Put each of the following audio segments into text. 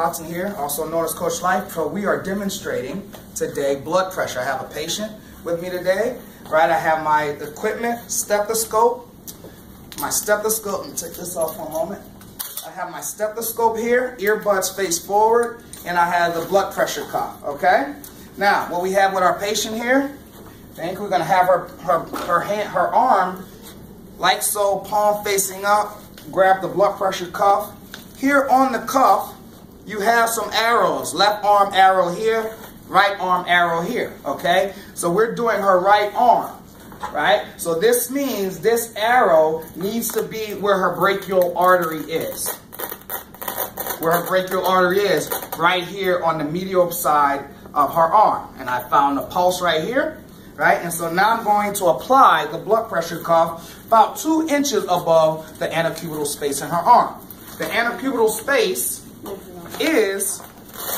Watson here, also known as Coach LifePro. We are demonstrating today blood pressure. I have a patient with me today, right? I have my equipment, stethoscope, my stethoscope. Let me take this off for a moment. I have my stethoscope here, earbuds face forward, and I have the blood pressure cuff, okay? Now, what we have with our patient here, I think we're gonna have her, her, her, hand, her arm, like so, palm facing up, grab the blood pressure cuff. Here on the cuff, you have some arrows. Left arm arrow here, right arm arrow here, okay? So we're doing her right arm, right? So this means this arrow needs to be where her brachial artery is. Where her brachial artery is, right here on the medial side of her arm. And I found a pulse right here, right? And so now I'm going to apply the blood pressure cuff about two inches above the antecubital space in her arm. The antecubital space is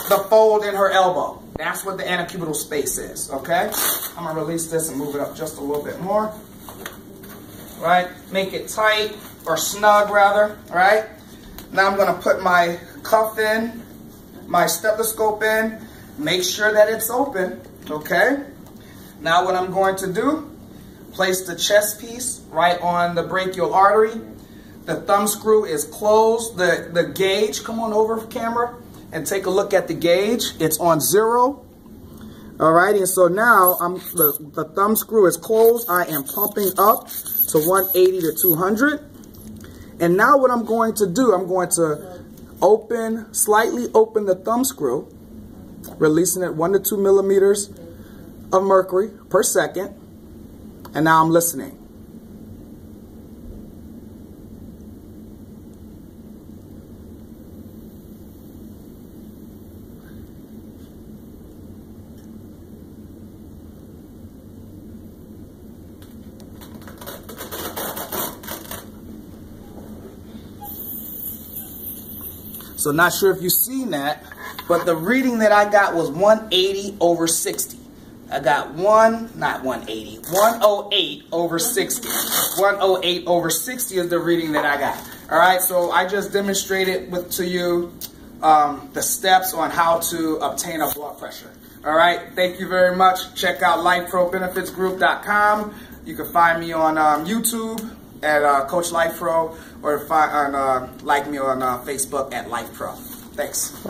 the fold in her elbow. That's what the antecubital space is, okay? I'm gonna release this and move it up just a little bit more. Right? Make it tight, or snug rather, right? Now I'm gonna put my cuff in, my stethoscope in, make sure that it's open, okay? Now what I'm going to do, place the chest piece right on the brachial artery, the thumb screw is closed. The, the gauge, come on over camera and take a look at the gauge. It's on zero. All right, and so now I'm the, the thumb screw is closed. I am pumping up to 180 to 200. And now what I'm going to do, I'm going to open, slightly open the thumb screw, releasing it one to two millimeters of mercury per second. And now I'm listening. So not sure if you've seen that, but the reading that I got was 180 over 60. I got one, not 180, 108 over 60. 108 over 60 is the reading that I got. All right, so I just demonstrated with to you um, the steps on how to obtain a blood pressure. All right, thank you very much. Check out lifeprobenefitsgroup.com. You can find me on um, YouTube at uh, Coach LifePro or find, uh, like me on uh, Facebook at LifePro. Thanks.